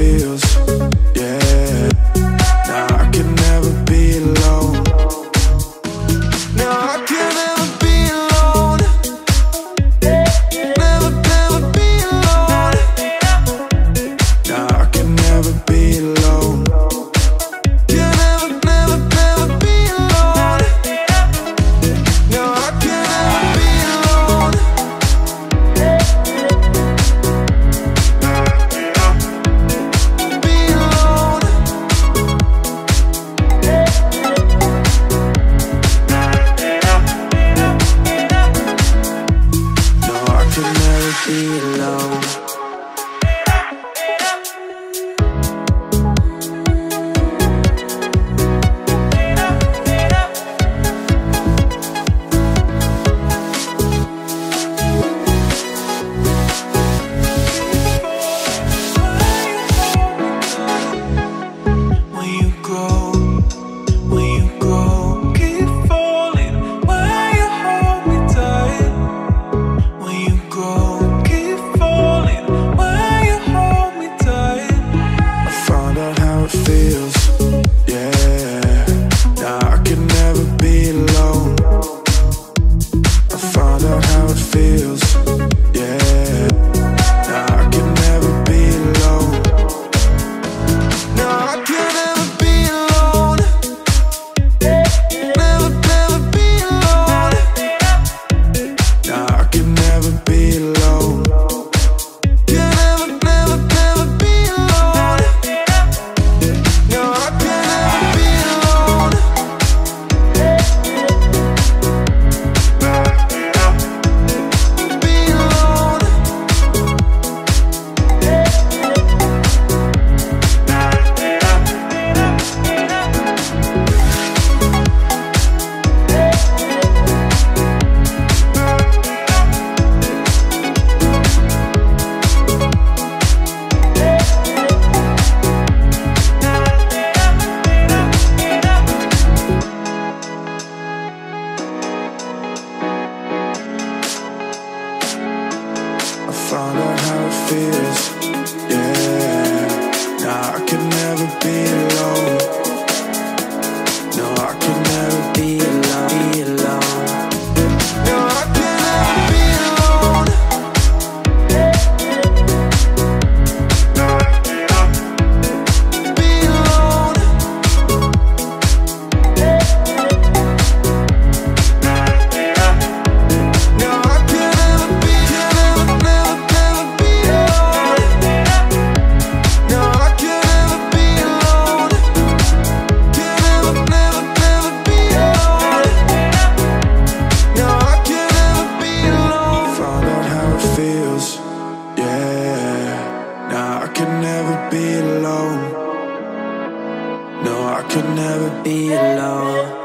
feels feels. Be. I could never be alone